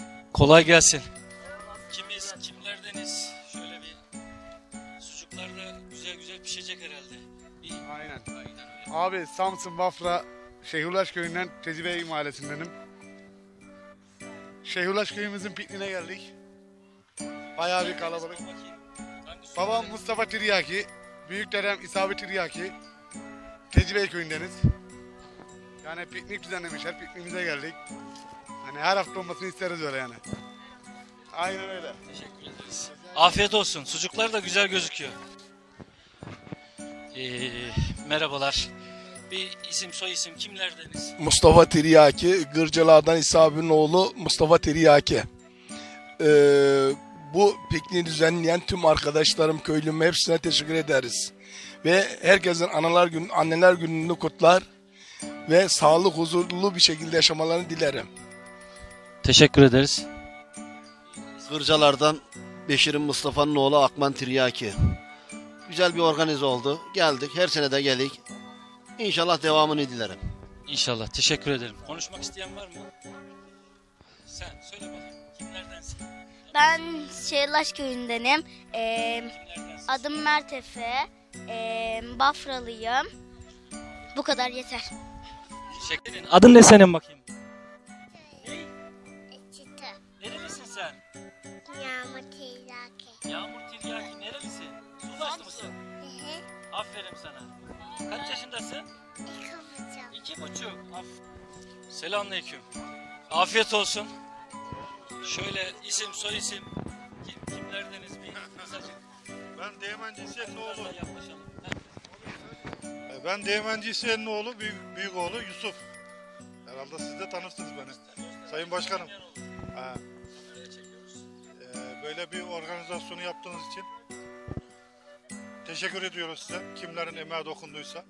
Evet. Kolay gelsin. Kimiz, kimlerdeniz? Şöyle bir sucuklar da güzel güzel pişecek herhalde. Bir, Aynen. aynen öyle. Abi Samsun Bafra Şeyhulaş köyünden Tecibey mahallesindenim. Şeyhulaş köyümüzün pikniğine geldik. Bayağı bir kalabalık. Babam? Mustafa Tiryaki, büyük dedem İsabi Tiryaki. Tecibey köyündeniz. Yani piknik düzenlemişler, pikniğimize geldik. Hani her hafta olmasını isteriz öyle yani. Aynen öyle. Teşekkür ederiz. Afiyet olsun. Sucuklar da güzel gözüküyor. Ee, merhabalar. Bir isim soy isim kimlerdeniz? Mustafa Tiryaki, Gırcalar'dan İsa abinin oğlu Mustafa Tiryaki. Ee, bu pikniği düzenleyen tüm arkadaşlarım, köylüm hepsine teşekkür ederiz. Ve herkesin analar gün, anneler gününü kutlar ve sağlık huzurlu bir şekilde yaşamalarını dilerim. Teşekkür ederiz. Gırcalardan Beşir'in Mustafa'nın oğlu Akman Tiryaki. Güzel bir organize oldu. Geldik. Her sene de geldik. İnşallah devamını dilerim. İnşallah. Teşekkür ederim. Konuşmak isteyen var mı? Sen söyle bakayım. Kimlerdensin? Ben Şehirlaş köyündenim. Ee, Kimlerdensin? adım Mert Efe. Ee, Bafralıyım. Bu kadar yeter. Teşekkür ederim. Adın ne senin bakayım? Sen? Yağmur teyzaki. Yağmur Tiryaki nerelisin? Sulaşlı mısın? Aferin sana. Kaç yaşındasın? İki buçuk. Af- Selamünaleyküm. Afiyet olsun. Şöyle isim soy isim kim, kimlerdeniz bir kısacık Ben Değmenci Hüseyin'in biraz oğlu. yaklaşalım. Ha, Ben Değmenci Hüseyin'in oğlu, büyük, büyük oğlu Yusuf. Herhalde siz de tanırsınız beni. Sayın Başkanım. Ha, kameraya çekiyoruz. e, böyle bir organizasyonu yaptığınız için teşekkür ediyoruz size. Kimlerin emeği dokunduysa.